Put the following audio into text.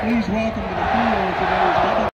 Please welcome to the field today.